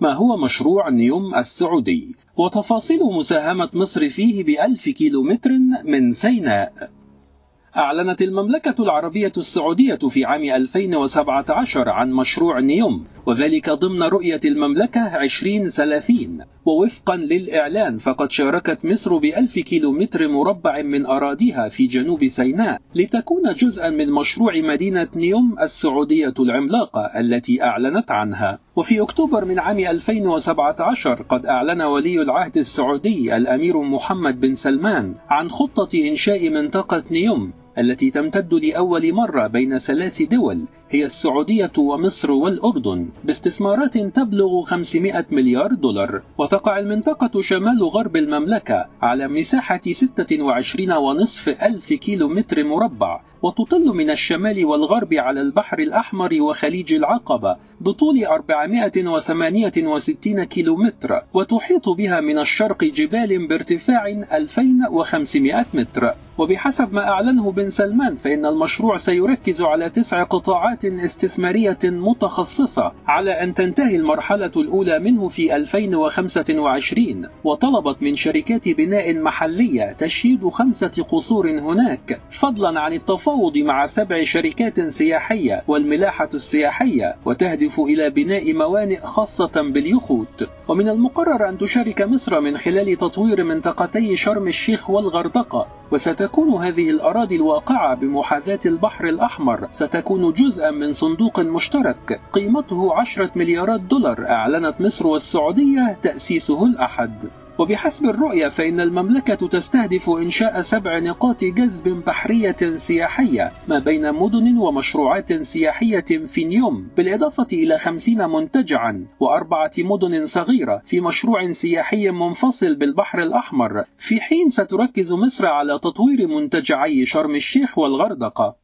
ما هو مشروع نيوم السعودي؟ وتفاصيل مساهمة مصر فيه بألف كيلومتر من سيناء. أعلنت المملكة العربية السعودية في عام 2017 عن مشروع نيوم وذلك ضمن رؤية المملكة 2030 ووفقا للإعلان فقد شاركت مصر بألف كيلومتر مربع من أراضيها في جنوب سيناء لتكون جزءا من مشروع مدينة نيوم السعودية العملاقة التي أعلنت عنها. وفي أكتوبر من عام 2017 قد أعلن ولي العهد السعودي الأمير محمد بن سلمان عن خطة إنشاء منطقة نيوم التي تمتد لأول مرة بين ثلاث دول هي السعودية ومصر والأردن باستثمارات تبلغ 500 مليار دولار وتقع المنطقة شمال غرب المملكة على مساحة 26.5 ألف كيلو متر مربع وتطل من الشمال والغرب على البحر الأحمر وخليج العقبة بطول 468 كيلومتر وتحيط بها من الشرق جبال بارتفاع 2500 متر. وبحسب ما أعلنه بن سلمان فإن المشروع سيركز على تسع قطاعات استثمارية متخصصة على أن تنتهي المرحلة الأولى منه في 2025 وطلبت من شركات بناء محلية تشييد خمسة قصور هناك فضلا عن التفاوض مع سبع شركات سياحية والملاحة السياحية وتهدف إلى بناء موانئ خاصة باليخوت. ومن المقرر أن تشارك مصر من خلال تطوير منطقتي شرم الشيخ والغردقة وستكون هذه الأراضي الواقعة بمحاذاة البحر الأحمر. ستكون جزءا من صندوق مشترك. قيمته عشرة مليارات دولار أعلنت مصر والسعودية تأسيسه الأحد. وبحسب الرؤية فإن المملكة تستهدف إنشاء سبع نقاط جذب بحرية سياحية ما بين مدن ومشروعات سياحية في نيوم بالإضافة إلى خمسين منتجعا وأربعة مدن صغيرة في مشروع سياحي منفصل بالبحر الأحمر. في حين ستركز مصر على تطوير منتجعي شرم الشيخ والغردقة.